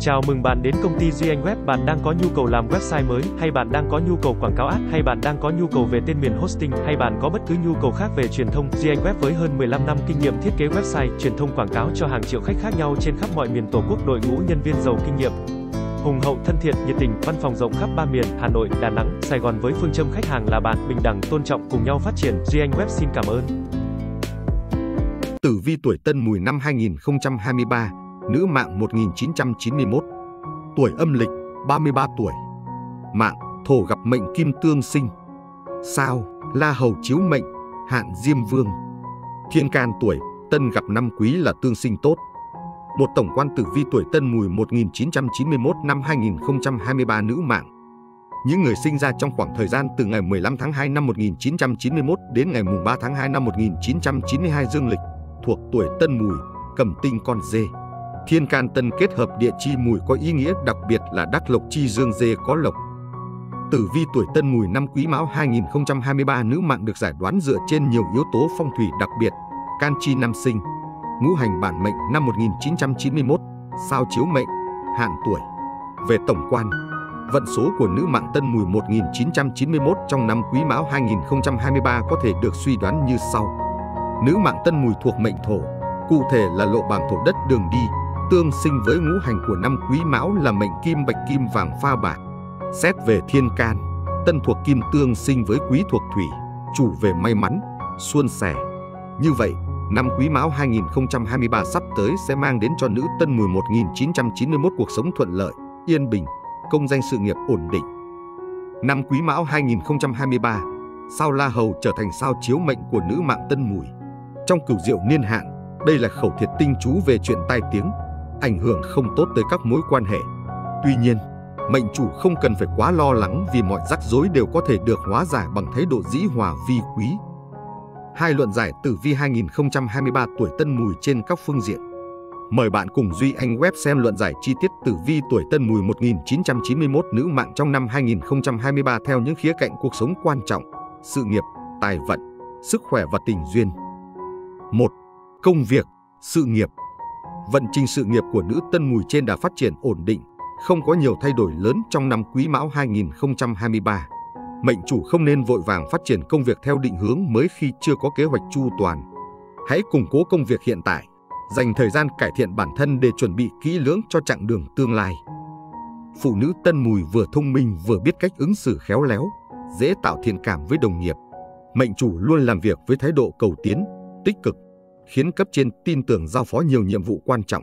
Chào mừng bạn đến công ty Duy Anh Web. Bạn đang có nhu cầu làm website mới, hay bạn đang có nhu cầu quảng cáo ad, hay bạn đang có nhu cầu về tên miền hosting, hay bạn có bất cứ nhu cầu khác về truyền thông. Duy Anh Web với hơn 15 năm kinh nghiệm thiết kế website, truyền thông quảng cáo cho hàng triệu khách khác nhau trên khắp mọi miền Tổ quốc, đội ngũ nhân viên giàu kinh nghiệm. Hùng hậu, thân thiện, nhiệt tình, văn phòng rộng khắp ba miền, Hà Nội, Đà Nẵng, Sài Gòn với phương châm khách hàng là bạn, bình đẳng, tôn trọng, cùng nhau phát triển. Duy Anh Web xin cảm ơn. Tử vi tuổi Tân Mùi năm 2023, nữ mạng 1991, tuổi âm lịch 33 tuổi. Mạng thổ gặp mệnh kim tương sinh. Sao La Hầu chiếu mệnh, hạn Diêm Vương. Thiên can tuổi Tân gặp năm quý là tương sinh tốt. Một tổng quan tử vi tuổi Tân Mùi 1991 năm 2023 nữ mạng. Những người sinh ra trong khoảng thời gian từ ngày 15 tháng 2 năm 1991 đến ngày 3 tháng 2 năm 1992 dương lịch thuộc tuổi Tân Mùi, cầm tinh con dê. Thiên can tân kết hợp địa chi mùi có ý nghĩa đặc biệt là đắc lộc chi dương dê có lộc. Tử vi tuổi Tân Mùi năm Quý Mão 2023 nữ mạng được giải đoán dựa trên nhiều yếu tố phong thủy đặc biệt, can chi năm sinh, ngũ hành bản mệnh năm 1991, sao chiếu mệnh, hạn tuổi. Về tổng quan, vận số của nữ mạng Tân Mùi 1991 trong năm Quý Mão 2023 có thể được suy đoán như sau. Nữ mạng Tân Mùi thuộc mệnh thổ, cụ thể là lộ bảng thổ đất đường đi, tương sinh với ngũ hành của năm Quý Mão là mệnh kim bạch kim vàng pha bạc. Xét về thiên can, Tân thuộc kim tương sinh với Quý thuộc thủy, chủ về may mắn, suôn sẻ. Như vậy, năm Quý Mão 2023 sắp tới sẽ mang đến cho nữ Tân Mùi 1991 cuộc sống thuận lợi, yên bình, công danh sự nghiệp ổn định. Năm Quý Mão 2023, sao La Hầu trở thành sao chiếu mệnh của nữ mạng Tân Mùi. Trong cửu diệu niên hạn, đây là khẩu thiệt tinh chú về chuyện tai tiếng, ảnh hưởng không tốt tới các mối quan hệ. Tuy nhiên, mệnh chủ không cần phải quá lo lắng vì mọi rắc rối đều có thể được hóa giải bằng thái độ dĩ hòa vi quý. Hai luận giải tử vi 2023 tuổi Tân Mùi trên các phương diện. Mời bạn cùng Duy Anh Web xem luận giải chi tiết tử vi tuổi Tân Mùi 1991 nữ mạng trong năm 2023 theo những khía cạnh cuộc sống quan trọng, sự nghiệp, tài vận, sức khỏe và tình duyên. 1. Công việc, sự nghiệp Vận trình sự nghiệp của nữ Tân Mùi trên đà phát triển ổn định, không có nhiều thay đổi lớn trong năm Quý Mão 2023. Mệnh chủ không nên vội vàng phát triển công việc theo định hướng mới khi chưa có kế hoạch chu toàn. Hãy củng cố công việc hiện tại, dành thời gian cải thiện bản thân để chuẩn bị kỹ lưỡng cho chặng đường tương lai. Phụ nữ Tân Mùi vừa thông minh vừa biết cách ứng xử khéo léo, dễ tạo thiện cảm với đồng nghiệp. Mệnh chủ luôn làm việc với thái độ cầu tiến, tích cực, khiến cấp trên tin tưởng giao phó nhiều nhiệm vụ quan trọng.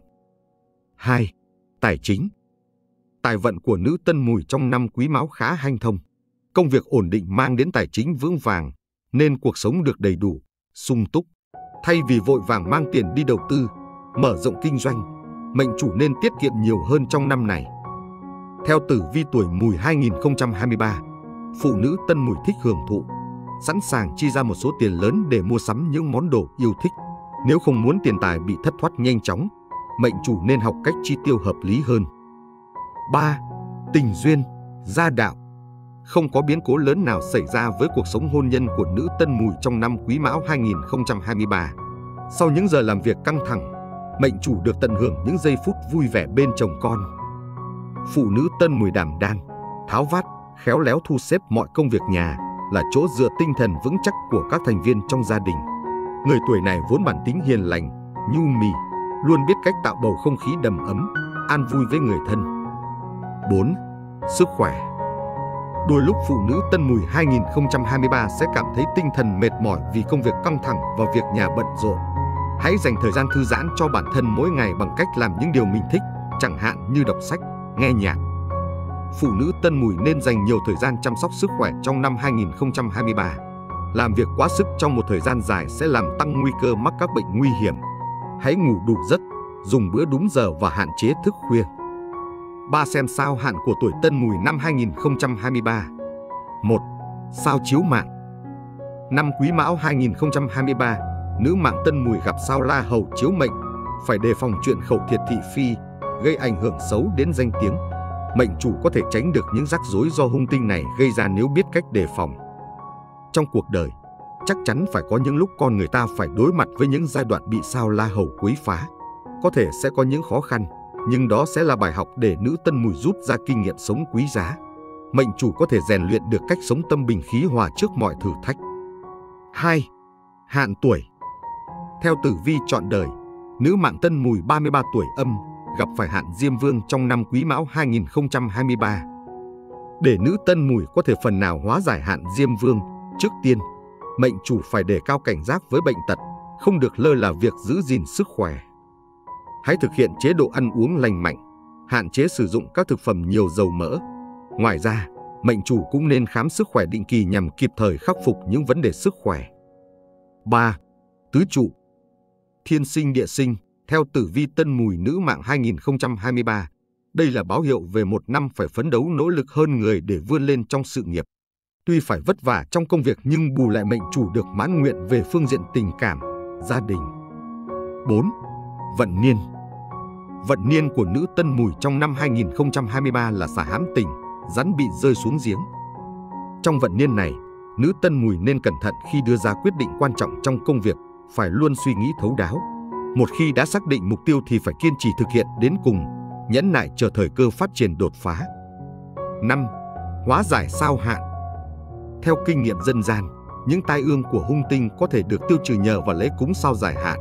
2. Tài chính Tài vận của nữ tân mùi trong năm quý máu khá hanh thông. Công việc ổn định mang đến tài chính vững vàng, nên cuộc sống được đầy đủ, sung túc. Thay vì vội vàng mang tiền đi đầu tư, mở rộng kinh doanh, mệnh chủ nên tiết kiệm nhiều hơn trong năm này. Theo tử vi tuổi mùi 2023, phụ nữ tân mùi thích hưởng thụ, sẵn sàng chi ra một số tiền lớn để mua sắm những món đồ yêu thích. Nếu không muốn tiền tài bị thất thoát nhanh chóng, mệnh chủ nên học cách chi tiêu hợp lý hơn. 3. Tình duyên, gia đạo Không có biến cố lớn nào xảy ra với cuộc sống hôn nhân của nữ tân mùi trong năm quý mão 2023. Sau những giờ làm việc căng thẳng, mệnh chủ được tận hưởng những giây phút vui vẻ bên chồng con. Phụ nữ tân mùi đảm đang, tháo vát, khéo léo thu xếp mọi công việc nhà là chỗ dựa tinh thần vững chắc của các thành viên trong gia đình. Người tuổi này vốn bản tính hiền lành, nhu mì, luôn biết cách tạo bầu không khí đầm ấm, an vui với người thân. 4. Sức khỏe Đôi lúc phụ nữ Tân Mùi 2023 sẽ cảm thấy tinh thần mệt mỏi vì công việc căng thẳng và việc nhà bận rộn. Hãy dành thời gian thư giãn cho bản thân mỗi ngày bằng cách làm những điều mình thích, chẳng hạn như đọc sách, nghe nhạc. Phụ nữ Tân Mùi nên dành nhiều thời gian chăm sóc sức khỏe trong năm 2023. Làm việc quá sức trong một thời gian dài sẽ làm tăng nguy cơ mắc các bệnh nguy hiểm. Hãy ngủ đủ giấc, dùng bữa đúng giờ và hạn chế thức khuya. Ba xem sao hạn của tuổi Tân Mùi năm 2023. 1. Sao chiếu mạng. Năm Quý Mão 2023, nữ mạng Tân Mùi gặp sao La Hầu chiếu mệnh, phải đề phòng chuyện khẩu thiệt thị phi, gây ảnh hưởng xấu đến danh tiếng. Mệnh chủ có thể tránh được những rắc rối do hung tinh này gây ra nếu biết cách đề phòng. Trong cuộc đời, chắc chắn phải có những lúc con người ta phải đối mặt với những giai đoạn bị sao la hầu quấy phá. Có thể sẽ có những khó khăn, Nhưng đó sẽ là bài học để nữ tân mùi rút ra kinh nghiệm sống quý giá. Mệnh chủ có thể rèn luyện được cách sống tâm bình khí hòa trước mọi thử thách. 2. Hạn tuổi Theo tử vi chọn đời, nữ mạng tân mùi 33 tuổi âm gặp phải hạn Diêm Vương trong năm Quý Mão 2023. Để nữ tân mùi có thể phần nào hóa giải hạn Diêm Vương, trước tiên, mệnh chủ phải đề cao cảnh giác với bệnh tật, không được lơ là việc giữ gìn sức khỏe. Hãy thực hiện chế độ ăn uống lành mạnh, hạn chế sử dụng các thực phẩm nhiều dầu mỡ. Ngoài ra, mệnh chủ cũng nên khám sức khỏe định kỳ nhằm kịp thời khắc phục những vấn đề sức khỏe. 3. Tứ trụ Thiên sinh địa sinh, theo tử vi tân mùi nữ mạng 2023, đây là báo hiệu về một năm phải phấn đấu nỗ lực hơn người để vươn lên trong sự nghiệp. Tuy phải vất vả trong công việc nhưng bù lại mệnh chủ được mãn nguyện về phương diện tình cảm, gia đình. 4. Vận niên Vận niên của nữ tân mùi trong năm 2023 là xả hám tình, rắn bị rơi xuống giếng. Trong vận niên này, nữ tân mùi nên cẩn thận khi đưa ra quyết định quan trọng trong công việc, phải luôn suy nghĩ thấu đáo. Một khi đã xác định mục tiêu thì phải kiên trì thực hiện đến cùng, nhẫn nại chờ thời cơ phát triển đột phá. 5. Hóa giải sao hạn theo kinh nghiệm dân gian, những tai ương của hung tinh có thể được tiêu trừ nhờ vào lễ cúng sao giải hạn.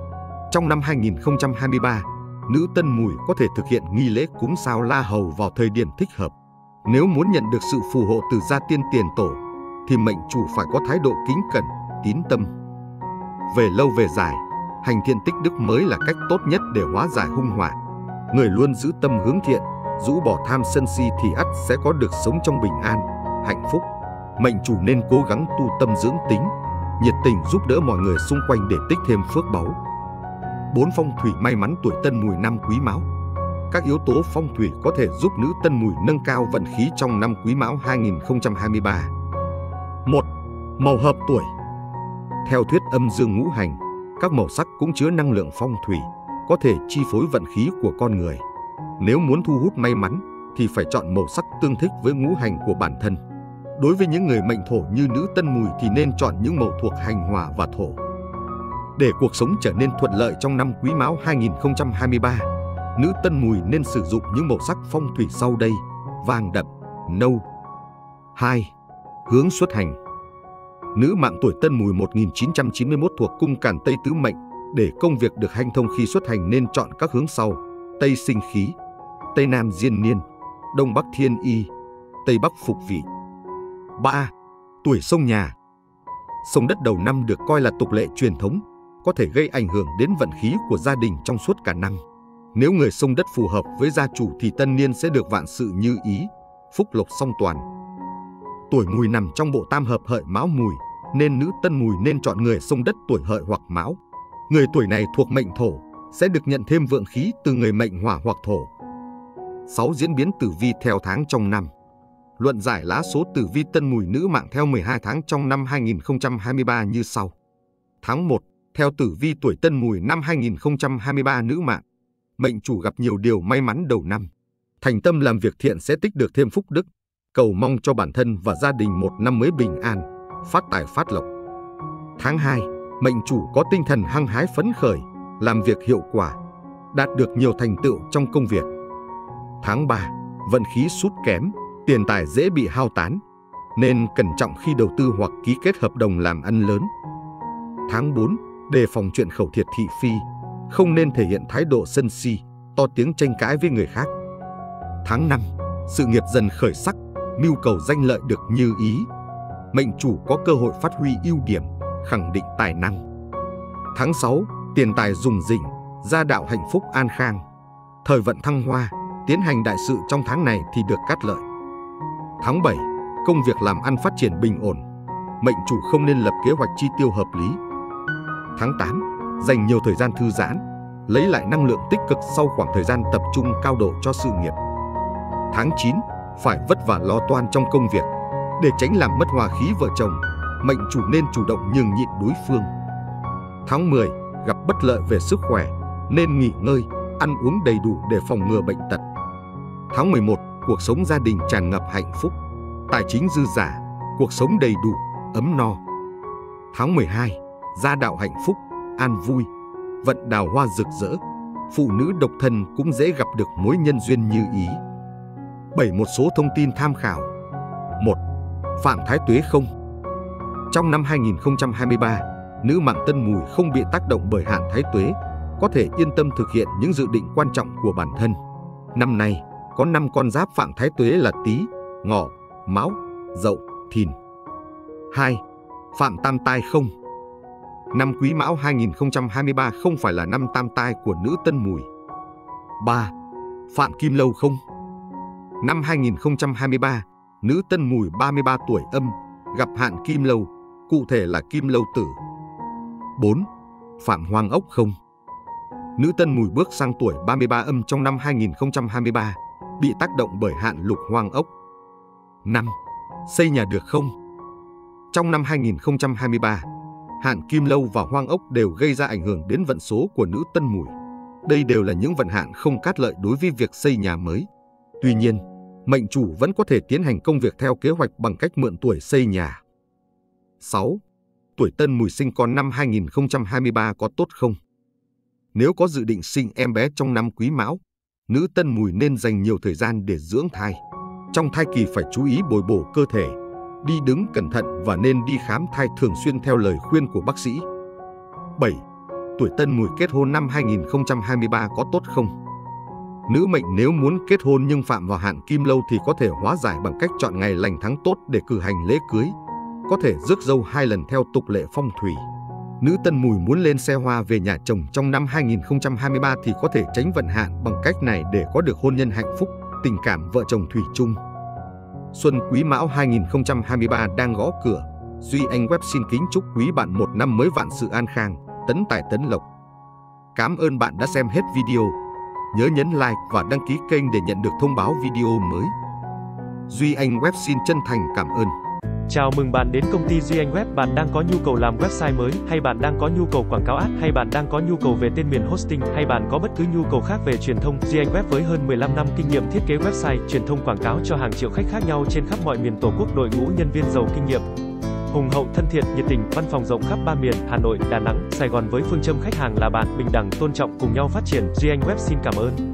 Trong năm 2023, nữ tân mùi có thể thực hiện nghi lễ cúng sao la hầu vào thời điểm thích hợp. Nếu muốn nhận được sự phù hộ từ gia tiên tiền tổ, thì mệnh chủ phải có thái độ kính cẩn, tín tâm. Về lâu về dài, hành thiện tích đức mới là cách tốt nhất để hóa giải hung họa. Người luôn giữ tâm hướng thiện, rũ bỏ tham sân si thì ắt sẽ có được sống trong bình an, hạnh phúc. Mệnh chủ nên cố gắng tu tâm dưỡng tính, nhiệt tình giúp đỡ mọi người xung quanh để tích thêm phước báu. Bốn phong thủy may mắn tuổi Tân Mùi năm Quý Mão. Các yếu tố phong thủy có thể giúp nữ Tân Mùi nâng cao vận khí trong năm Quý Mão 2023. 1. Màu hợp tuổi Theo thuyết âm dương ngũ hành, các màu sắc cũng chứa năng lượng phong thủy, có thể chi phối vận khí của con người. Nếu muốn thu hút may mắn, thì phải chọn màu sắc tương thích với ngũ hành của bản thân. Đối với những người mệnh thổ như nữ tân mùi thì nên chọn những màu thuộc hành hỏa và thổ. Để cuộc sống trở nên thuận lợi trong năm Quý Mão 2023, nữ tân mùi nên sử dụng những màu sắc phong thủy sau đây: vàng đậm, nâu. 2. Hướng xuất hành Nữ mạng tuổi Tân Mùi 1991 thuộc cung Càn Tây Tứ Mệnh, để công việc được hanh thông khi xuất hành nên chọn các hướng sau: Tây Sinh Khí, Tây Nam Diên Niên, Đông Bắc Thiên Y, Tây Bắc Phục Vị. 3. Tuổi sông nhà Sông đất đầu năm được coi là tục lệ truyền thống, có thể gây ảnh hưởng đến vận khí của gia đình trong suốt cả năm. Nếu người sông đất phù hợp với gia chủ thì tân niên sẽ được vạn sự như ý, phúc lộc song toàn. Tuổi mùi nằm trong bộ tam hợp hợi mão mùi, nên nữ tân mùi nên chọn người sông đất tuổi hợi hoặc mão. Người tuổi này thuộc mệnh thổ, sẽ được nhận thêm vượng khí từ người mệnh hỏa hoặc thổ. 6 diễn biến tử vi theo tháng trong năm. Luận giải lá số tử vi tân mùi nữ mạng theo 12 tháng trong năm 2023 như sau. Tháng 1, theo tử vi tuổi tân mùi năm 2023 nữ mạng, mệnh chủ gặp nhiều điều may mắn đầu năm. Thành tâm làm việc thiện sẽ tích được thêm phúc đức, cầu mong cho bản thân và gia đình một năm mới bình an, phát tài phát lộc. Tháng 2, mệnh chủ có tinh thần hăng hái phấn khởi, làm việc hiệu quả, đạt được nhiều thành tựu trong công việc. Tháng 3, vận khí sút kém, tiền tài dễ bị hao tán, nên cẩn trọng khi đầu tư hoặc ký kết hợp đồng làm ăn lớn. Tháng 4, đề phòng chuyện khẩu thiệt thị phi, không nên thể hiện thái độ sân si, to tiếng tranh cãi với người khác. Tháng 5, sự nghiệp dần khởi sắc, mưu cầu danh lợi được như ý. Mệnh chủ có cơ hội phát huy ưu điểm, khẳng định tài năng. Tháng 6, tiền tài dùng dịnh, gia đạo hạnh phúc an khang. Thời vận thăng hoa, tiến hành đại sự trong tháng này thì được cắt lợi. Tháng 7, công việc làm ăn phát triển bình ổn. Mệnh chủ không nên lập kế hoạch chi tiêu hợp lý. Tháng 8, dành nhiều thời gian thư giãn, lấy lại năng lượng tích cực sau khoảng thời gian tập trung cao độ cho sự nghiệp. Tháng 9, phải vất vả lo toan trong công việc. Để tránh làm mất hòa khí vợ chồng, mệnh chủ nên chủ động nhường nhịn đối phương. Tháng 10, gặp bất lợi về sức khỏe, nên nghỉ ngơi, ăn uống đầy đủ để phòng ngừa bệnh tật. Tháng 11, cuộc sống gia đình tràn ngập hạnh phúc, tài chính dư giả, cuộc sống đầy đủ, ấm no. Tháng 12, gia đạo hạnh phúc, an vui, vận đào hoa rực rỡ. phụ nữ độc thân cũng dễ gặp được mối nhân duyên như ý. 7. Một số thông tin tham khảo 1. Phạm Thái Tuế không Trong năm 2023, nữ mạng Tân Mùi không bị tác động bởi hạn Thái Tuế, có thể yên tâm thực hiện những dự định quan trọng của bản thân. Năm nay, có 5 con giáp Phạm Thái Tuế là Tý, Ngọ, Mão, Dậu, Thìn. 2. Phạm Tam Tai không Năm Quý Mão 2023 không phải là năm tam tai của nữ Tân Mùi. 3. Phạm Kim Lâu không Năm 2023, nữ Tân Mùi 33 tuổi âm, gặp hạn Kim Lâu, cụ thể là Kim Lâu Tử. 4. Phạm Hoàng Ốc không Nữ Tân Mùi bước sang tuổi 33 âm trong năm 2023, bị tác động bởi hạn lục hoang ốc. 5. Xây nhà được không? Trong năm 2023, hạn kim lâu và hoang ốc đều gây ra ảnh hưởng đến vận số của nữ Tân Mùi. Đây đều là những vận hạn không cát lợi đối với việc xây nhà mới. Tuy nhiên, mệnh chủ vẫn có thể tiến hành công việc theo kế hoạch bằng cách mượn tuổi xây nhà. 6. Tuổi Tân Mùi sinh con năm 2023 có tốt không? Nếu có dự định sinh em bé trong năm Quý Mão, nữ Tân Mùi nên dành nhiều thời gian để dưỡng thai. Trong thai kỳ phải chú ý bồi bổ cơ thể, đi đứng cẩn thận và nên đi khám thai thường xuyên theo lời khuyên của bác sĩ. 7. Tuổi Tân Mùi kết hôn năm 2023 có tốt không? Nữ mệnh nếu muốn kết hôn nhưng phạm vào hạn kim lâu thì có thể hóa giải bằng cách chọn ngày lành tháng tốt để cử hành lễ cưới. Có thể rước dâu hai lần theo tục lệ phong thủy. Nữ Tân Mùi muốn lên xe hoa về nhà chồng trong năm 2023 thì có thể tránh vận hạn bằng cách này để có được hôn nhân hạnh phúc, tình cảm vợ chồng thủy chung. Xuân Quý Mão 2023 đang gõ cửa. Duy Anh Web xin kính chúc quý bạn một năm mới vạn sự an khang, tấn tài tấn lộc. Cảm ơn bạn đã xem hết video. Nhớ nhấn like và đăng ký kênh để nhận được thông báo video mới. Duy Anh Web xin chân thành cảm ơn. Chào mừng bạn đến công ty Duy Anh Web. Bạn đang có nhu cầu làm website mới, hay bạn đang có nhu cầu quảng cáo ad, hay bạn đang có nhu cầu về tên miền hosting, hay bạn có bất cứ nhu cầu khác về truyền thông. Duy Anh Web với hơn 15 năm kinh nghiệm thiết kế website, truyền thông quảng cáo cho hàng triệu khách khác nhau trên khắp mọi miền Tổ quốc, đội ngũ nhân viên giàu kinh nghiệm. Hùng hậu, thân thiện, nhiệt tình, văn phòng rộng khắp ba miền, Hà Nội, Đà Nẵng, Sài Gòn với phương châm khách hàng là bạn, bình đẳng, tôn trọng cùng nhau phát triển. Duy Anh Web xin cảm ơn.